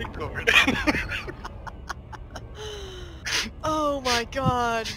oh my god.